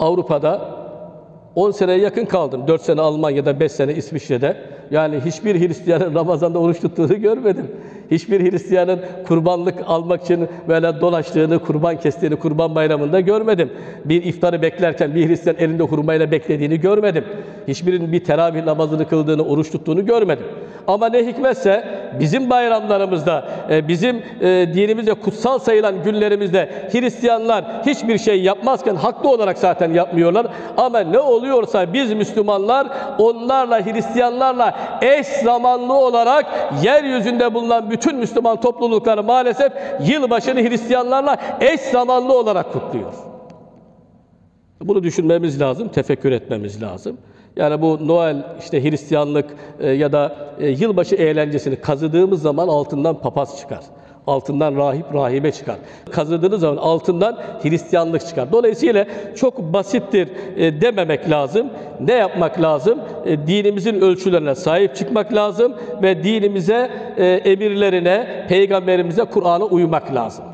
Avrupa'da 10 seneye yakın kaldım. 4 sene Almanya'da, 5 sene İsviçre'de. Yani hiçbir Hristiyanın Ramazan'da oruç tuttuğunu görmedim. Hiçbir Hristiyanın kurbanlık almak için böyle dolaştığını, kurban kestiğini kurban bayramında görmedim. Bir iftarı beklerken bir Hristiyan elinde hurmayla beklediğini görmedim. Hiçbirinin bir teravih namazını kıldığını, oruç tuttuğunu görmedim. Ama ne hikmetse bizim bayramlarımızda, e, bizim e, dinimizde kutsal sayılan günlerimizde Hristiyanlar hiçbir şey yapmazken haklı olarak zaten yapmıyorlar. Ama ne oluyorsa biz Müslümanlar onlarla Hristiyanlarla eş zamanlı olarak yeryüzünde bulunan bütün Müslüman toplulukları maalesef yılbaşını Hristiyanlarla eş zamanlı olarak kutluyor. Bunu düşünmemiz lazım, tefekkür etmemiz lazım. Yani bu Noel, işte Hristiyanlık e, ya da e, yılbaşı eğlencesini kazıdığımız zaman altından papaz çıkar. Altından rahip, rahibe çıkar. Kazıdığınız zaman altından Hristiyanlık çıkar. Dolayısıyla çok basittir e, dememek lazım. Ne yapmak lazım? Dinimizin ölçülerine sahip çıkmak lazım ve dinimize, emirlerine, peygamberimize, Kur'an'a uymak lazım.